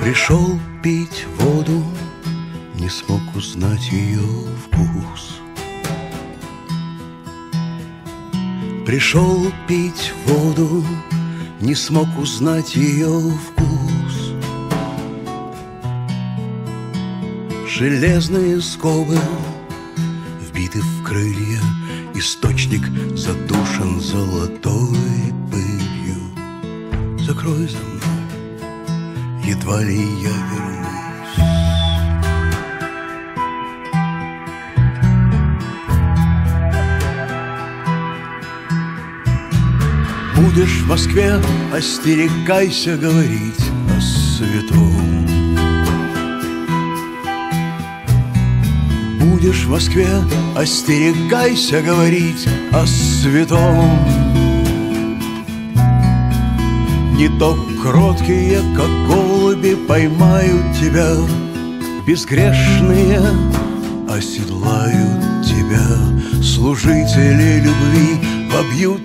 Пришел пить воду, не смог узнать ее вкус. Пришел пить воду, не смог узнать ее вкус. Железные скобы вбиты в крылья, Источник задушен золотой пылью. Закрой за мной, едва ли я вернусь. Будешь в Москве, остерегайся говорить о святом. Будешь в Москве, остерегайся говорить о святом. Не то кроткие, как голуби, поймают тебя, Безгрешные оседлают тебя, Служители любви вобьют